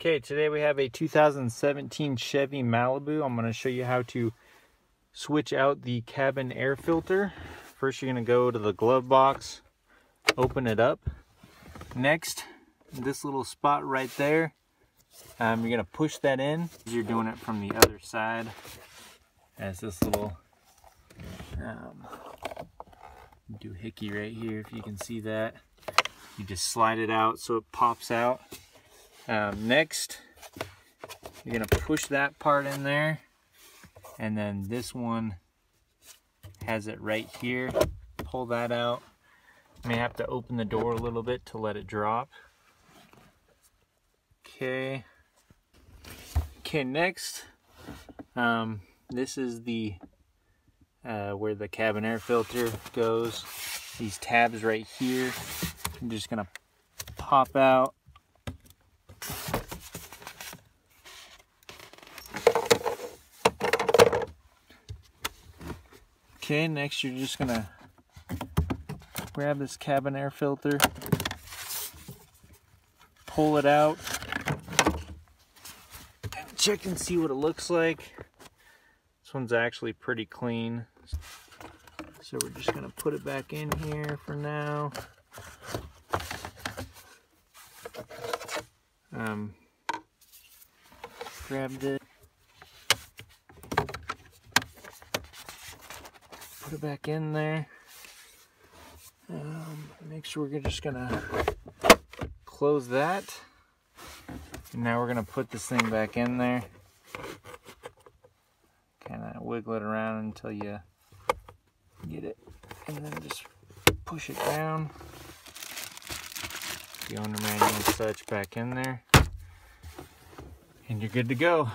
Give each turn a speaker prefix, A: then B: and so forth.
A: Okay, today we have a 2017 Chevy Malibu. I'm going to show you how to switch out the cabin air filter. First, you're going to go to the glove box, open it up. Next, this little spot right there, um, you're going to push that in. You're doing it from the other side. As this little um, doohickey right here, if you can see that. You just slide it out so it pops out. Um, next, you're gonna push that part in there, and then this one has it right here. Pull that out. May have to open the door a little bit to let it drop. Okay. Okay, next, um, this is the uh, where the cabin air filter goes. These tabs right here. I'm just gonna pop out. Okay, next you're just gonna grab this cabin air filter, pull it out, and check and see what it looks like. This one's actually pretty clean. So we're just gonna put it back in here for now. Um, grabbed it. Put it back in there. Um, make sure we're just gonna close that. And now we're gonna put this thing back in there. Kind of wiggle it around until you get it, and then just push it down. The owner manual and such back in there and you're good to go.